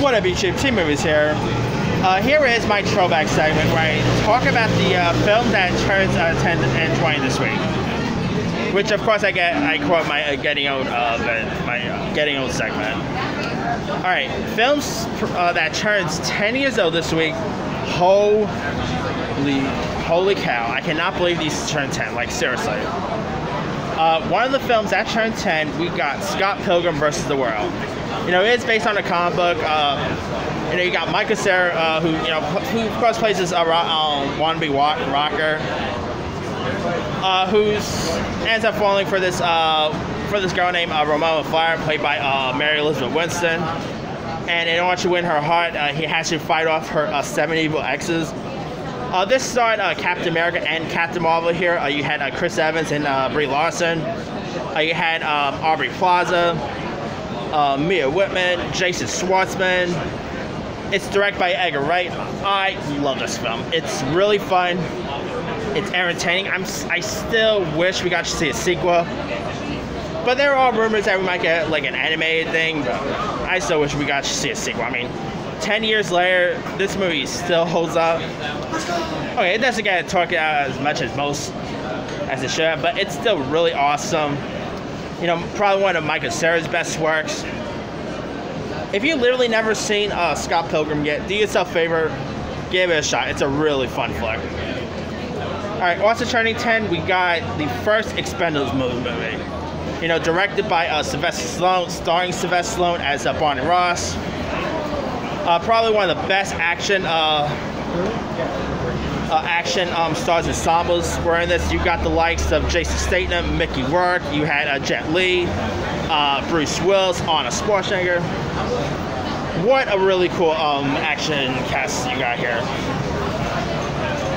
What up, YouTube? T Movies here. Uh, here is my throwback segment where I talk about the uh, film that turns uh, 10 and 20 this week. Which, of course, I get. I quote my uh, getting old, uh, my uh, getting old segment. All right, films that turns 10 years old this week. Holy, holy cow! I cannot believe these turned 10. Like seriously. One of the films that turned 10, we got Scott Pilgrim versus the World. You know, it's based on a comic book. Uh, you know, you got Michael Cera, uh, who you know, who of course plays this uh, um, wannabe rocker, uh, who's ends up falling for this uh, for this girl named uh, Ramona Flowers, played by uh, Mary Elizabeth Winstead. And in order to win her heart, he has to fight off her seven evil exes. This starred Captain America and Captain Marvel here. You had Chris Evans and Brie Larson. You had um, Aubrey Plaza, uh, Mae Whitman, Jason Schwartzman. It's directed by Edgar Wright. I love this film. It's really fun. It's entertaining. I'm I still wish we got to see a sequel. But there are rumors that we might get like an animated thing. But I still wish we got to see a sequel. I mean, 10 years later, this movie still holds up. Okay, it doesn't get talked about as much as most as it should, but it's still really awesome. You know, probably one of Michael Cera's best works. If you literally never seen uh, Scott Pilgrim yet, do yourself a favor, give it a shot. It's a really fun flick. Alright, also turning 10, we got the first Expendables movie. You know, directed by uh, Sylvester Stallone, starring Sylvester Stallone as uh, Barney Ross. Uh, probably one of the best action uh, uh, action um, stars ensembles were in this. You got the likes of Jason Statham, Mickey Rourke. You had uh, Jet Li, uh, Bruce Willis, Arnold Schwarzenegger. What a really cool um, action cast you got here.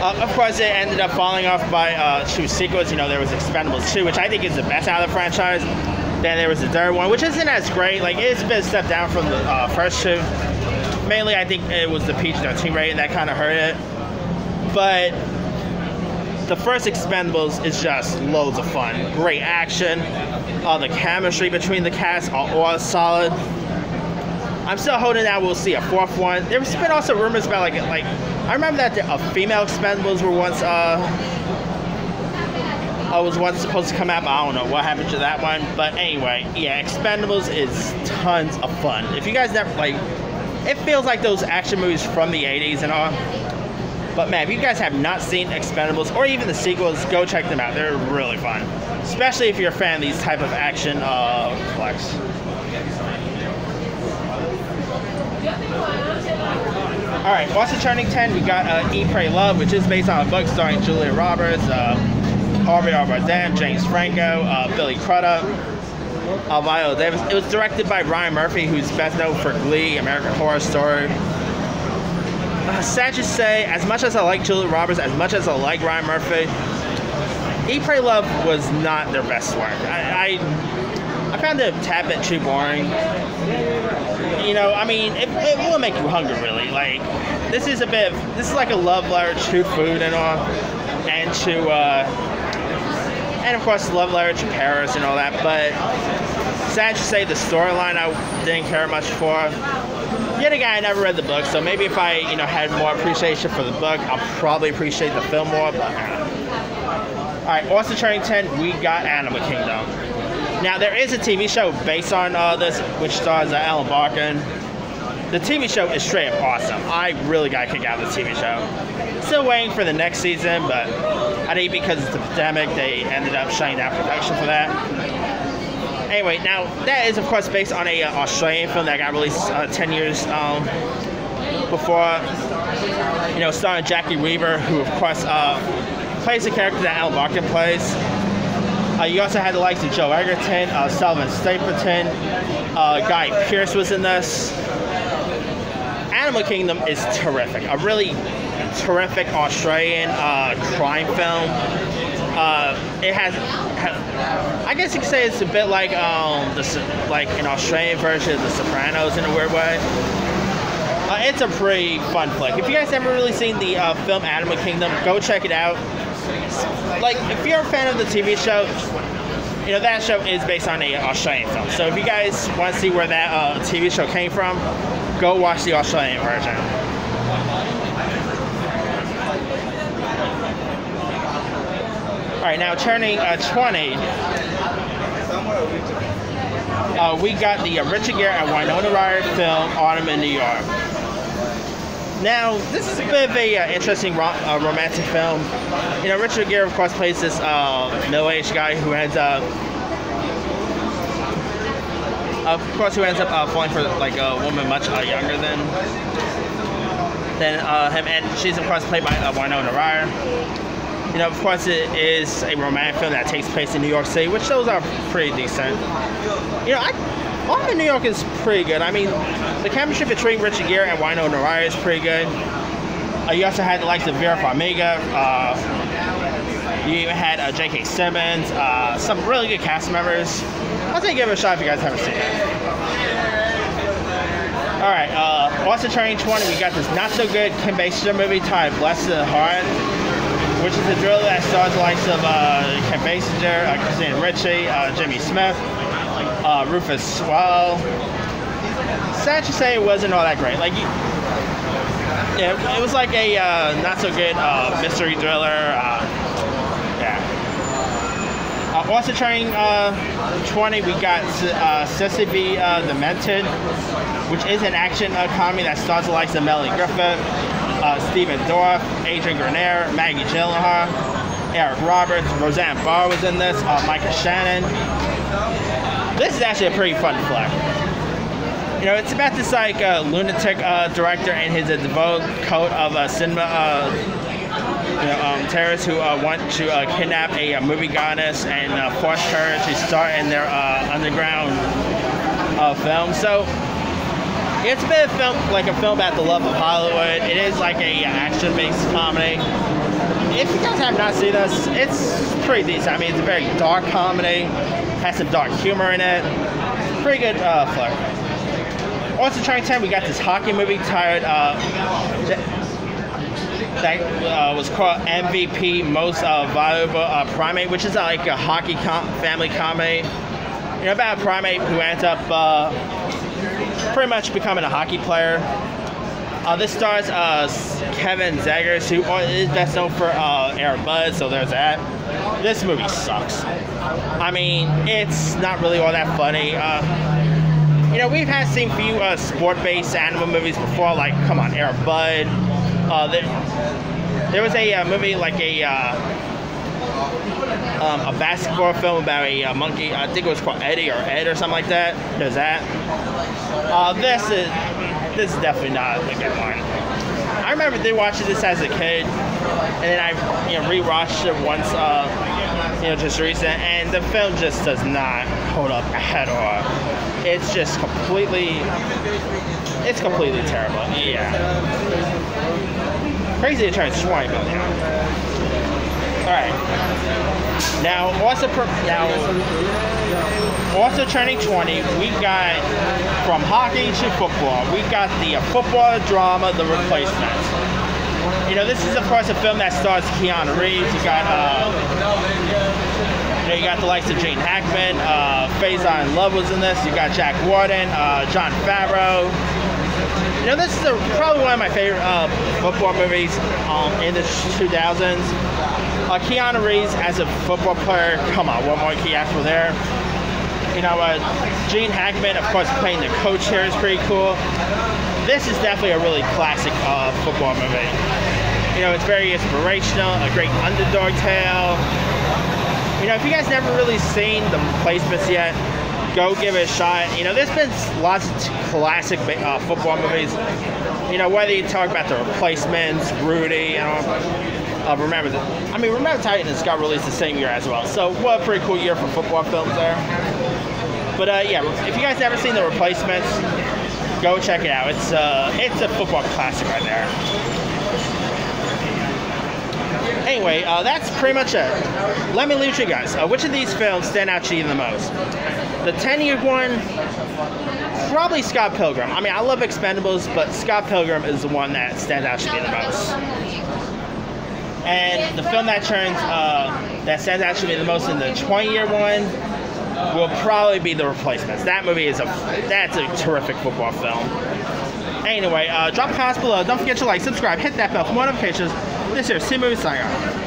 Uh, of course, it ended up falling off by uh, two sequels. You know, there was Expendables 2, which I think is the best out of the franchise. Then there was the third one, which isn't as great. Like, it's been stepped down from the uh, first two mainly I think it was the PG-13 rating that kind of hurt it. But the first Expendables is just loads of fun. Great action. Uh, the chemistry between the cast are all solid. I'm still holding out we'll see a fourth one. There's been also rumors about like like I remember that the, uh, female Expendables were once uh I was once supposed to come out, but I don't know what happened to that one. But anyway, yeah, Expendables is tons of fun. If you guys never like it feels like those action movies from the 80s and all. But man, if you guys have not seen Expendables or even the sequels, go check them out. They're really fun, especially if you're a fan of these type of action uh, flicks. All right, also turning 10, we got uh, Eat, Pray, Love, which is based on a book starring Julia Roberts, uh, Javier Bardem, James Franco, uh, Billy Crudup, Viola Davis. It was directed by Ryan Murphy, who's best known for Glee, American Horror Story. Uh, sad to say, as much as I like Julia Roberts, as much as I like Ryan Murphy, Eat, Pray, Love was not their best work. I, I, I found the a tad bit too boring. You know, I mean, it, it will make you hungry, really. Like, this is a bit, of, this is like a love letter to food and all, and to, uh, and of course love letter to Paris and all that. But sad to say, the storyline I didn't care much for. Yet again, I never read the book, so maybe if I, you know, had more appreciation for the book, I'll probably appreciate the film more. But uh. all right, also turning 10, we got Animal Kingdom. Now there is a TV show based on uh, this, which stars uh, Ellen Barkin. The TV show is straight up awesome. I really got a kick out of the TV show. Still waiting for the next season, but I think because of the pandemic, they ended up shutting down production for that. Anyway, now that is of course based on a uh, Australian film that got released uh, 10 years um, before. You know, starring Jacki Weaver, who of course uh, plays the character that Ellen Barkin plays. Uh, you also had the likes of Joel Edgerton, uh, Sullivan Stapleton, uh, Guy Pearce was in this. Animal Kingdom is terrific. A really terrific Australian crime film. Uh, it has, I guess you could say it's a bit like um, the like an Australian version of The Sopranos in a weird way. Uh, it's a pretty fun flick. If you guys haven't really seen the uh, film Animal Kingdom, go check it out. Like, if you're a fan of the TV show, you know that show is based on a Australian film. So if you guys want to see where that uh, TV show came from, go watch the Australian version. Right, now turning uh, 20, uh, we got the uh, Richard Gere and Winona Ryder film Autumn in New York. Now, this is a bit of a uh, interesting uh, romantic film. You know, Richard Gere, of course, plays this uh, middle-aged guy who ends up, of course, who ends up uh, falling for like a woman much uh, younger than than him, and she's of course played by Winona Ryder. You know, of course, it is a romantic film that takes place in New York City, which those are pretty decent. You know, I, Autumn in New York is pretty good. I mean, the chemistry between Richard Gere and Winona Ryder is pretty good. Uh, you also had the likes of Vera Farmiga. Uh, you even had uh, J.K. Simmons. Uh, some really good cast members. I'll take give it a shot if you guys haven't seen it. All right. Uh, also turning 20, we got this not so good Kim Basinger movie titled "Blessed Heart," which is a thriller that stars the likes of uh, Kim Basinger, uh, Christina Ricci, uh, Jimmy Smits, uh, Rufus Sewell. Sad to say, it wasn't all that great. Like, yeah, it was like a uh, not so good uh, mystery thriller. Uh, yeah. Uh, also uh, 20, we got uh, Cecil B. Demented, which is an action comedy that stars the likes of Melanie Griffith, uh, Stephen Dorff, Adrian Grenier, Maggie Gyllenhaal, Eric Roberts, Roseanne Barr was in this, uh, Michael Shannon. This is actually a pretty fun flick. You know, it's about this like uh, lunatic uh, director and his devout cult of uh, cinema uh, you know, um, terrorists who uh, want to uh, kidnap a, movie goddess and force her to star in their underground film. So it's a bit film, like a film about the love of Hollywood. It is like a action-based comedy. If you guys have not seen this, it's pretty decent. I mean, it's a very dark comedy, has some dark humor in it. Pretty good uh, flick. Also, trying time, we got this hockey movie titled uh, that uh, was called MVP Most uh, Valuable uh, Primate, which is like a hockey com- family comedy. You know about a primate who ends up uh, pretty much becoming a hockey player. Uh, this stars uh, Kevin Zegers, who is best known for uh, Air Bud, so there's that. This movie sucks. I mean, it's not really all that funny. Uh, you know, we've had seen few uh, sport-based animal movies before, like come on, Air Bud. Uh, there, there was a uh, movie like a uh, um, a basketball film about a uh, monkey. I think it was called Eddie or Ed or something like that. There's that. Uh, this is this is definitely not a good one. I remember they watching this as a kid, and then I you know rewatched it once. Uh, you know, just recent, and the film just does not hold up at all. It's just completely, it's completely terrible. Yeah. Crazy to turn 20 million. All right. Now, also now, also turning 20, we got from hockey to football. We got the uh, football drama, The Replacements. You know, this is of course a film that stars Keanu Reeves. You got, uh, you, know, you got the likes of Gene Hackman, uh, Faizon Love was in this. You got Jack Warden, uh, Jon Favreau. You know, this is a, probably one of my favorite uh, football movies um, in the 2000s. Uh, Keanu Reeves as a football player, come on, one more you there? You know, uh, Gene Hackman, of course, playing the coach here is pretty cool. This is definitely a really classic uh, football movie. You know, it's very inspirational, a great underdog tale. You know, if you guys never really seen the replacements yet, go give it a shot. You know, there's been lots of classic uh, football movies. You know, whether you talk about the replacements, Rudy, you know, uh, remember the, I mean, Remember Titans got released the same year as well. So, what a pretty cool year for football films there. But uh, yeah, if you guys never seen the replacements, go check it out. It's uh, it's a football classic right there. Anyway, uh, that's pretty much it. Let me leave you guys. Uh, which of these films stand out to you the most? The 10 year one, probably Scott Pilgrim. I mean, I love Expendables, but Scott Pilgrim is the one that stands out to me the most. And the film that turns uh, that stands out to me the most in the 20 year one will probably be The Replacements. That movie is a that's a terrific football film. anyway, uh, drop comments below. Don't forget to like, subscribe, hit that bell for more notifications. This is Simu off.